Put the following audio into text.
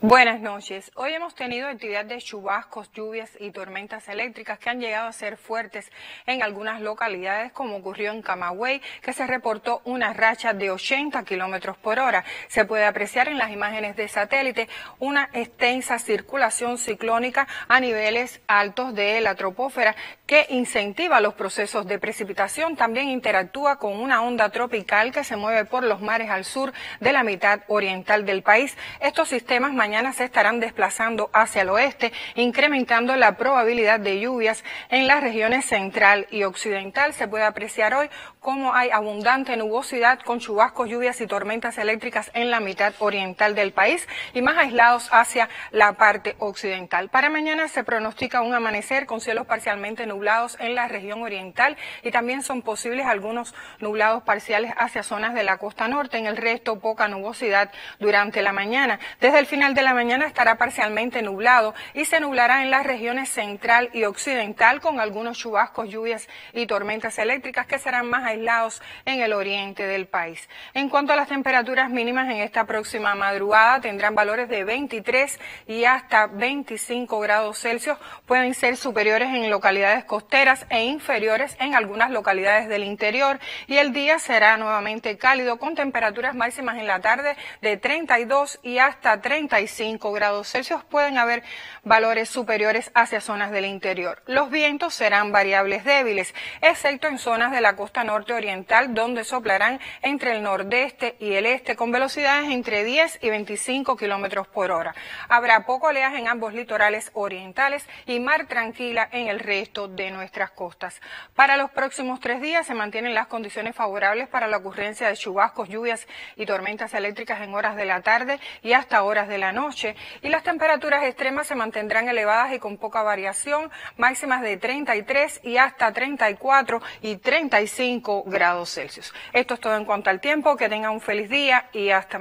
Buenas noches. Hoy hemos tenido actividad de chubascos, lluvias y tormentas eléctricas que han llegado a ser fuertes en algunas localidades, como ocurrió en Camagüey, que se reportó una racha de 80 kilómetros por hora. Se puede apreciar en las imágenes de satélite una extensa circulación ciclónica a niveles altos de la tropósfera que incentiva los procesos de precipitación. También interactúa con una onda tropical que se mueve por los mares al sur de la mitad oriental del país. Estos sistemas mañana se estarán desplazando hacia el oeste, incrementando la probabilidad de lluvias en las regiones central y occidental. Se puede apreciar hoy cómo hay abundante nubosidad con chubascos, lluvias y tormentas eléctricas en la mitad oriental del país y más aislados hacia la parte occidental. Para mañana se pronostica un amanecer con cielos parcialmente nublados en la región oriental y también son posibles algunos nublados parciales hacia zonas de la costa norte. En el resto, poca nubosidad durante la mañana. Desde el final de la mañana estará parcialmente nublado y se nublará en las regiones central y occidental con algunos chubascos, lluvias y tormentas eléctricas que serán más aislados en el oriente del país. En cuanto a las temperaturas mínimas en esta próxima madrugada tendrán valores de 23 y hasta 25 grados Celsius. Pueden ser superiores en localidades costeras e inferiores en algunas localidades del interior y el día será nuevamente cálido con temperaturas máximas en la tarde de 32 y hasta 35 5 grados Celsius pueden haber valores superiores hacia zonas del interior. Los vientos serán variables débiles, excepto en zonas de la costa norte oriental, donde soplarán entre el nordeste y el este con velocidades entre 10 y 25 kilómetros por hora. Habrá poco oleaje en ambos litorales orientales y mar tranquila en el resto de nuestras costas. Para los próximos tres días se mantienen las condiciones favorables para la ocurrencia de chubascos, lluvias y tormentas eléctricas en horas de la tarde y hasta horas de la noche y las temperaturas extremas se mantendrán elevadas y con poca variación, máximas de 33 y hasta 34 y 35 grados Celsius. Esto es todo en cuanto al tiempo, que tengan un feliz día y hasta